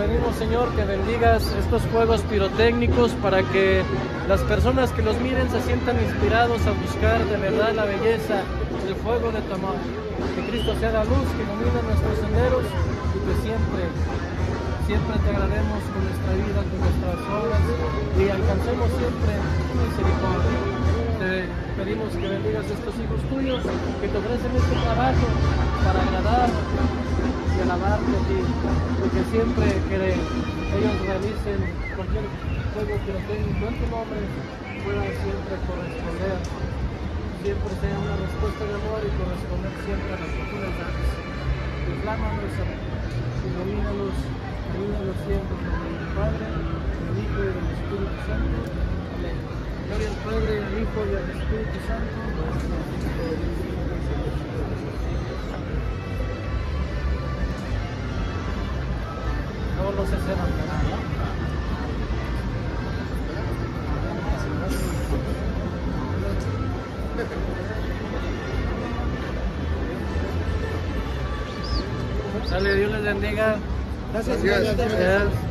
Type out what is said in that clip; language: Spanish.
pedimos, Señor, que bendigas estos juegos pirotécnicos para que las personas que los miren se sientan inspirados a buscar de verdad la belleza del fuego de tu amor. Que Cristo sea la luz que ilumina nuestros senderos y que siempre, siempre te agrademos con nuestra vida, con nuestras obras y alcancemos siempre misericordia. Te pedimos que bendigas a estos hijos tuyos que te ofrecen este trabajo para agradar y alabarte a ti, porque siempre que ellos realicen cualquier juego que lo tengan en tu nombre, puedan siempre corresponder, siempre sea una respuesta de amor y corresponder siempre a las oportunidades. Inflámanos, ilumínalos, ayúdanos siempre en el del Padre, del Hijo y del Espíritu Santo. Amén. Gloria al Padre, al Hijo y al Espíritu Santo. Los escenas Dale, Dios les bendiga. Gracias. Gracias. Gracias.